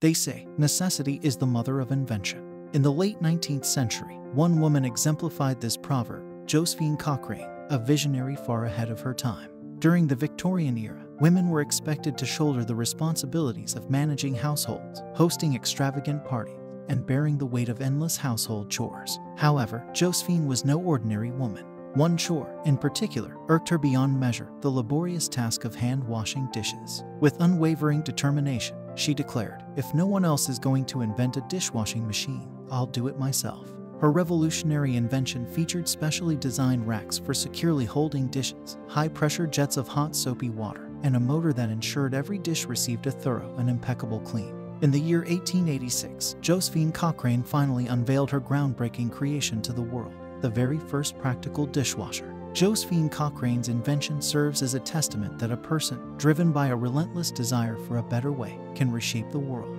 They say necessity is the mother of invention. In the late 19th century, one woman exemplified this proverb, Josephine Cochrane, a visionary far ahead of her time. During the Victorian era, women were expected to shoulder the responsibilities of managing households, hosting extravagant parties, and bearing the weight of endless household chores. However, Josephine was no ordinary woman. One chore, in particular, irked her beyond measure the laborious task of hand washing dishes. With unwavering determination, she declared, If no one else is going to invent a dishwashing machine, I'll do it myself. Her revolutionary invention featured specially designed racks for securely holding dishes, high pressure jets of hot soapy water, and a motor that ensured every dish received a thorough and impeccable clean. In the year 1886, Josephine Cochrane finally unveiled her groundbreaking creation to the world, the very first practical dishwasher. Josephine Cochrane's invention serves as a testament that a person, driven by a relentless desire for a better way, can reshape the world.